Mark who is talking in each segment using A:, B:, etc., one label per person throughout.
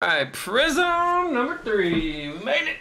A: All right, Prizm number three. We made it.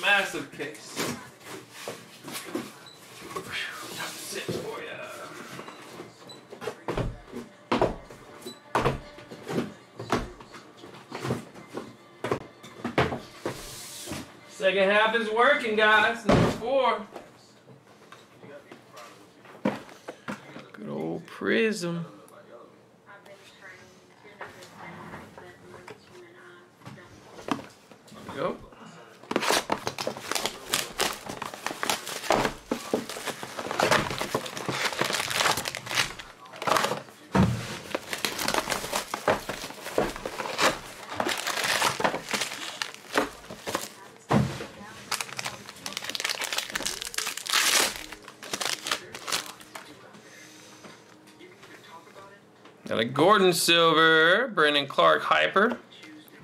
A: Massive case. For ya. Second half is working, guys. Number four. Good old Prizm. There we go. Gordon Silver, Brandon Clark Hyper,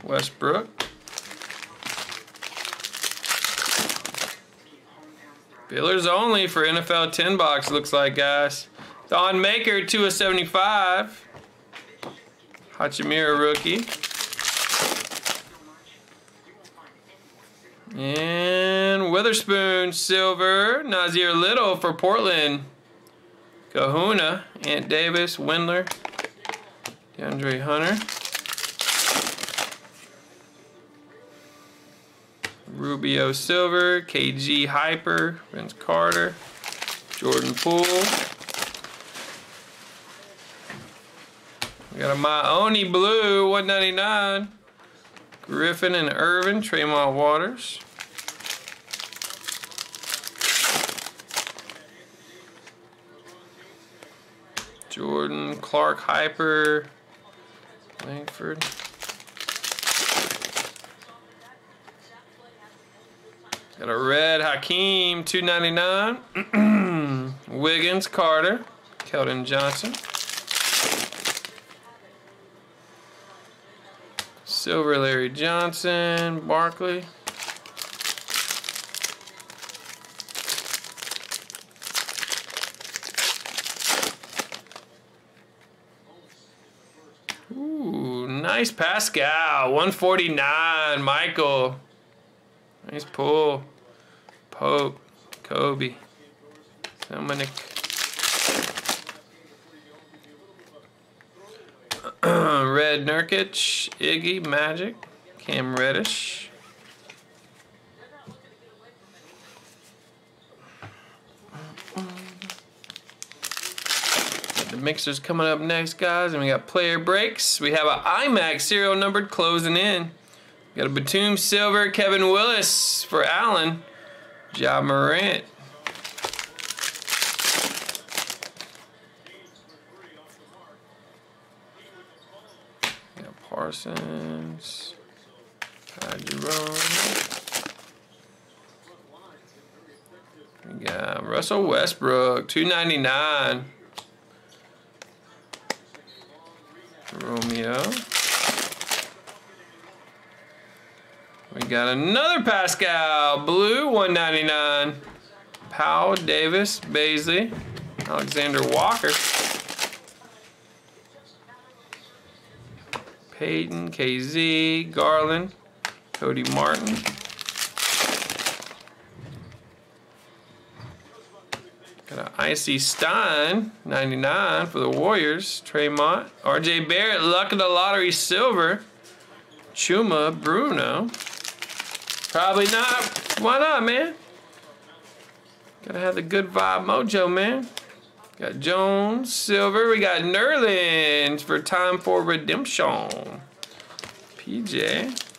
A: Westbrook. Fillers only for NFL 10 box, looks like, guys. Thon Maker, 2 of 75. Hachimura rookie. And Witherspoon Silver, Nassir Little for Portland. Kahuna, Ant Davis, Windler, DeAndre Hunter. Rubio Silver, KG Hyper, Vince Carter, Jordan Poole. We got a Maoni Blue, 199. Griffin and Irvin, Tremont Waters. Jordan, Clark Hyper, Langford. Got a red Hakeem, 299. Wiggins, Carter, Keldon Johnson. Silver Larry Johnson, Barkley. Nice Pascal. 149. Michael. Nice pull. Pope. Kobe. Dominic. Red Nurkic. Iggy. Magic. Cam Reddish. The mixer's coming up next, guys, and we got player breaks. We have an IMAX serial numbered closing in. We got a Batum Silver, Kevin Willis for Allen, Ja Morant. Parsons, Ty Jerome. We got Russell Westbrook, 299. Romeo. We got another Pascal, blue, 199. Powell, Davis, Bazley, Alexander Walker. Peyton, KZ, Garland, Cody Martin. Icy Stein, 99 for the Warriors. Tremont. RJ Barrett, Luck of the Lottery Silver. Chuma Bruno. Probably not. Why not, man? Gotta have the good vibe mojo, man. Got Jones, Silver. We got Nerlens for Time for Redemption. PJ.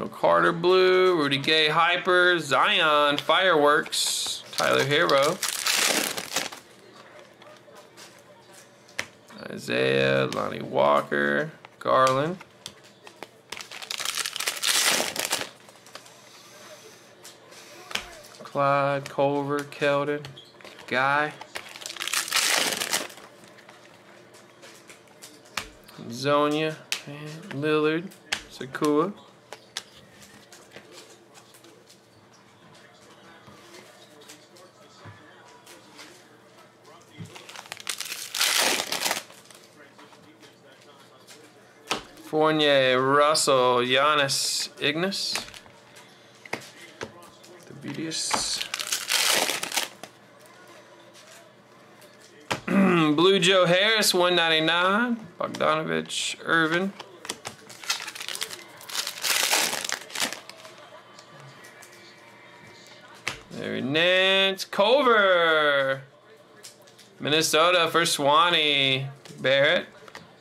A: Wendell Carter Blue, Rudy Gay Hyper, Zion Fireworks, Tyler Herro, Isaiah, Lonnie Walker, Garland. Clyde, Culver, Keldon, Guy. Zonia, Lillard, Sakua. Fournier, Russell, Giannis, Ignis. The Beatius. Blue Joe Harris, 199. Bogdanovich, Irvin. Very Nance, Culver. Minnesota for Swanee. Barrett.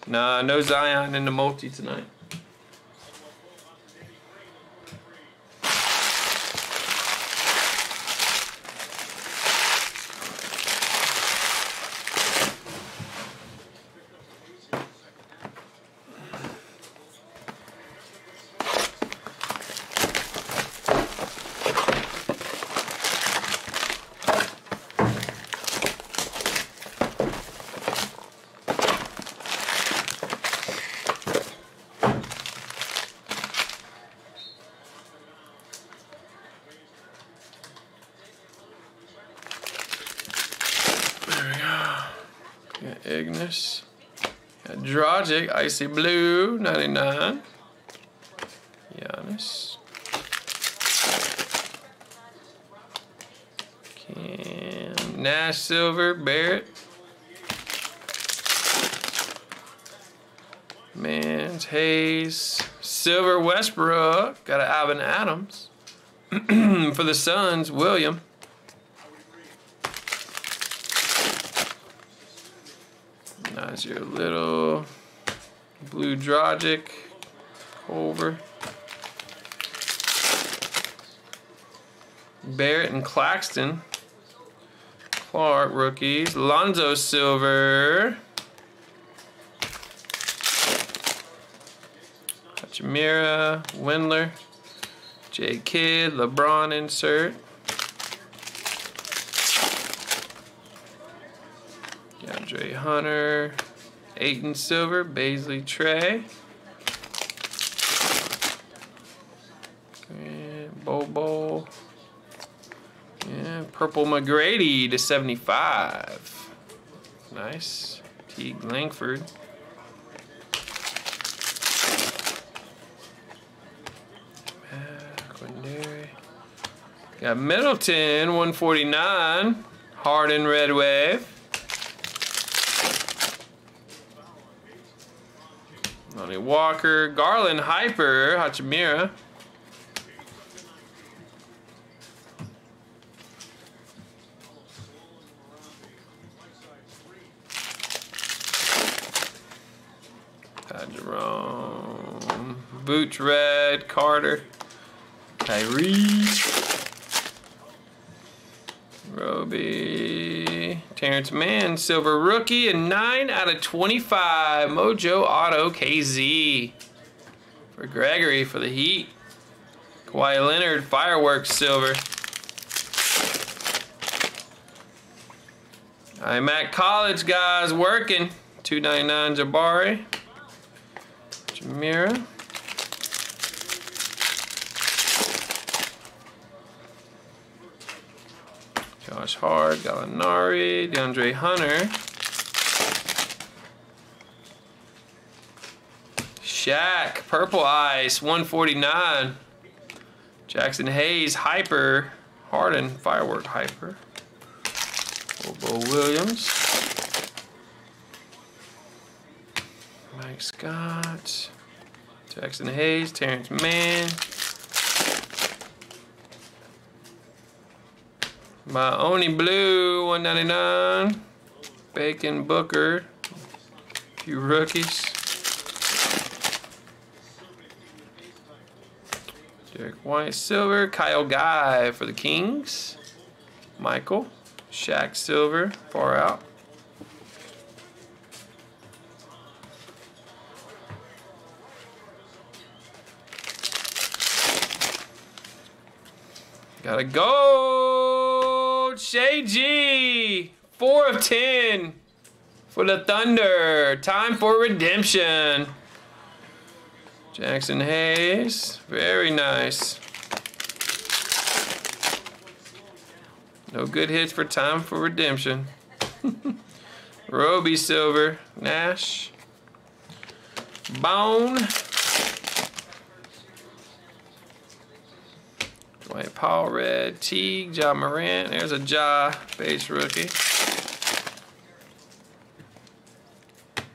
A: Nah, no Zion in the multi tonight. Got Dragic, Icy Blue, 99. Giannis. Cam, Nash Silver, Barrett. Mans, Hayes, Silver, Westbrook. Got an Alvan Adams. For the Suns, William. Your little blue Dragic over. Barrett and Claxton. Clark rookies. Lonzo Silver. Hachimura, Windler, J Kidd, LeBron insert. DeAndre Hunter, Ayton Silver, Bazley Trey. And Bobo. Yeah, Purple McGrady to 75. Nice. Teague Langford. Got Middleton, 149. Harden Red Wave. Lonnie Walker. Garland Hyper, Hachimura. Pat Jerome. Boots Red, Carter. Kyrie. Roby. Terance Mann, silver rookie, and 9 out of 25. Mojo Auto KZ. For Gregory for the Heat. Kawhi Leonard, fireworks silver. I'm at college, guys, working. 299 Jabari. Jamira. Josh Hart, Gallinari, DeAndre Hunter. Shaq, Purple Ice, 149. Jaxson Hayes, Hyper. Harden, Firework Hyper. Bobo Williams. Mike Scott. Jaxson Hayes, Terance Mann. My Oni Blue, 199. Bacon Booker. A few rookies. Derrick White Silver. Kyle Guy for the Kings. Michael. Shaq Silver. Far out. Gotta go! Shay G! Four of ten for the Thunder. Time for redemption. Jaxson Hayes. Very nice. No good hits for time for redemption. Roby Silver. Nash. Bone. Powell red. Teague. Ja Morant. There's a Ja base rookie.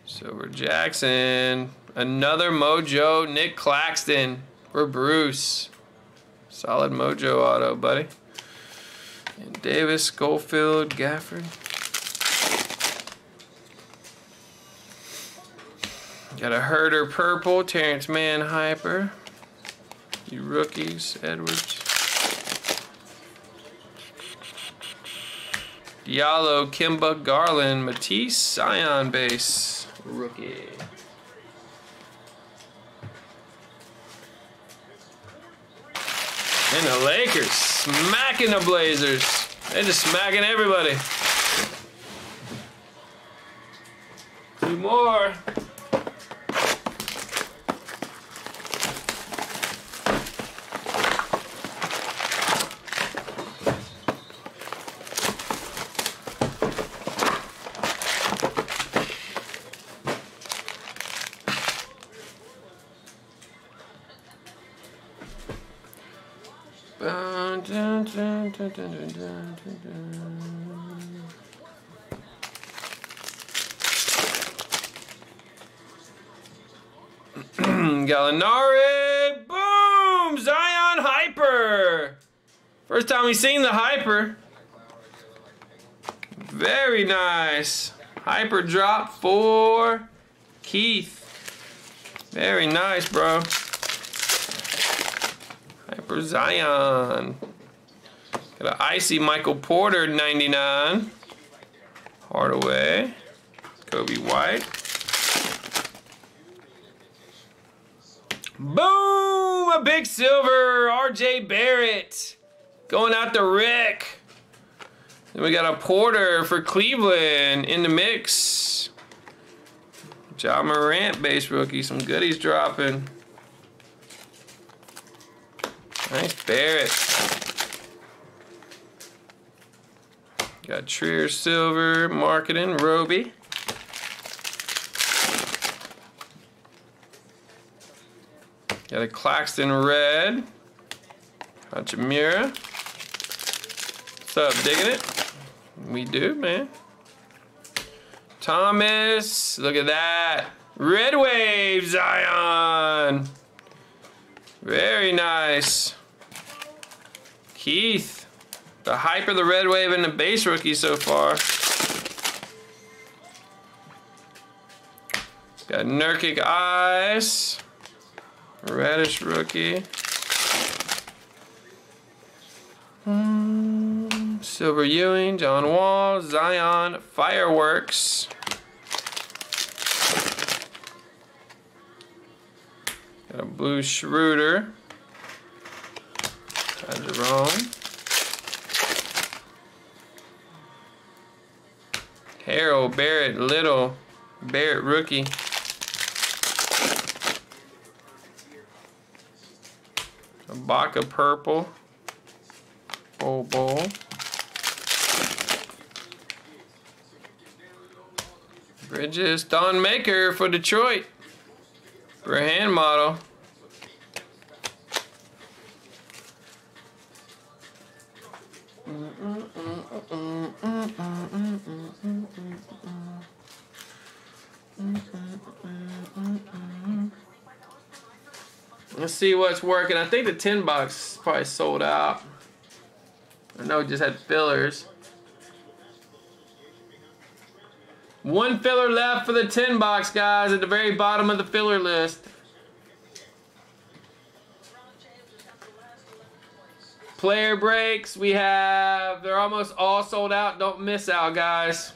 A: Silver Jackson. Another Mojo. Nick Claxton for Bruce. Solid Mojo auto, buddy. And Davis, Schofield, Gafford. Got a Herder Purple, Terance Mann Hyper. You rookies, Edwards. Diallo, Kimba, Garland, Matisse, Zion base, rookie. And the Lakers smacking the Blazers. They're just smacking everybody. Two more. Dun, dun, dun. Gallinari, boom! Zion Hyper. First time we've seen the Hyper. Very nice. Hyper drop for Keith. Very nice, bro. Hyper Zion. Got an icy Michael Porter 99. Hardaway. Coby White. Boom! A big silver. RJ Barrett. Going out to Rick. Then we got a Porter for Cleveland in the mix. Ja Morant base rookie. Some goodies dropping. Nice Barrett. Got Trier Silver, Marketing, Roby. Got a Claxton Red. Hachimura. What's up, digging it? We do, man. Thomas, look at that. Red Wave Zion. Very nice. Keith. The hyper, the red wave, and the base rookie so far. Got Nurkic Ice. Reddish rookie. Hmm, Silver Ewing, John Wall, Zion, Fireworks. Got a blue Schroeder. Got Jerome. Harold, Barrett, Little, Barrett rookie. Ibaka purple. Bol Bol. Bridges, Thon Maker for Detroit. For hand model. Let's see what's working. I think the 10 box probably sold out. I know it just had fillers. One filler left for the 10 box, guys, at the very bottom of the filler list. Player breaks, we have, they're almost all sold out. Don't miss out, guys.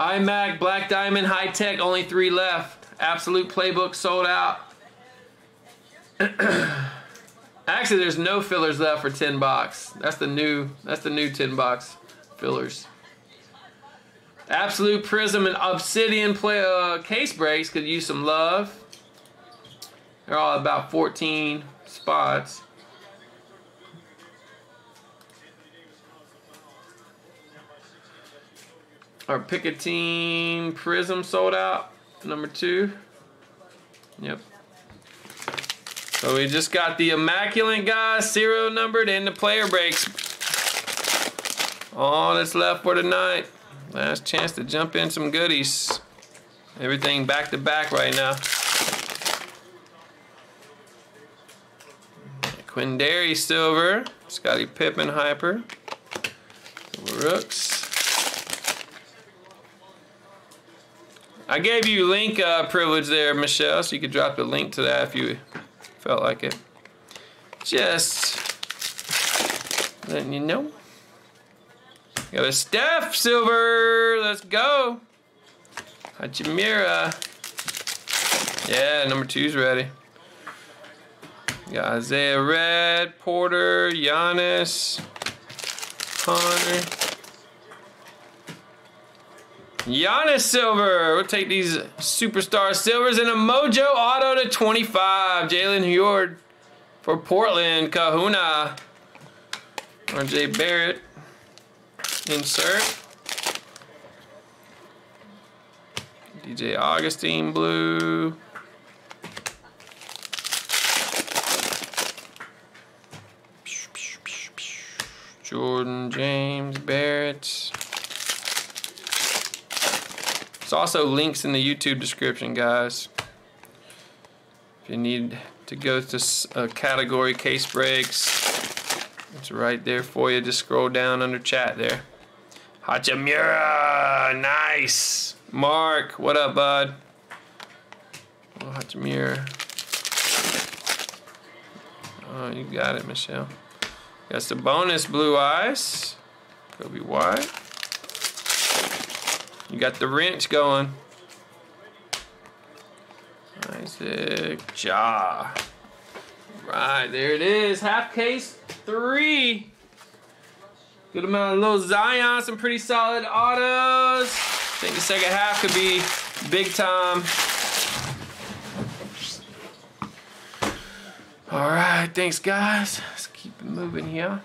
A: iMac, Black Diamond, High Tech, only three left. Absolute Playbook sold out. Actually, there's no fillers left for 10 box. That's the new, that's the new 10 box fillers. Absolute Prizm and Obsidian play, uh, case breaks could use some love. They're all about 14 spots. Our Picatinny Prizm sold out, number two. Yep. So we just got the Immaculate guys, serial numbered, and the player breaks. All that's left for tonight. Last chance to jump in some goodies. Everything back to back right now. Quinndary Silver, Scottie Pippen Hyper, Rooks. I gave you link uh, privilege there, Michelle, so you could drop the link to that if you felt like it. Just letting you know. Got a Steph Silver. Let's go. Hachimura. Yeah, number two's ready. Got Isaiah Red, Porter, Giannis, Hunter. Giannis Silver. We'll take these superstar silvers and a Mojo Auto to 25. Jaylen Hoard for Portland. Kahuna. RJ Barrett. Insert. DJ Augustin Blue. Jordan James Barrett. There's also links in the YouTube description, guys. If you need to go to a uh, category case breaks, it's right there for you. Just scroll down under chat there. Hachimura, nice. Mark, what up, bud? Oh, Hachimura. Oh, you got it, Michelle. Got the bonus blue eyes. Coby White. You got the wrench going. Isaac Ja. Right, there it is. Half case three. Good amount of little Zion, some pretty solid autos. I think the second half could be big time. All right, thanks guys. Let's keep it moving here.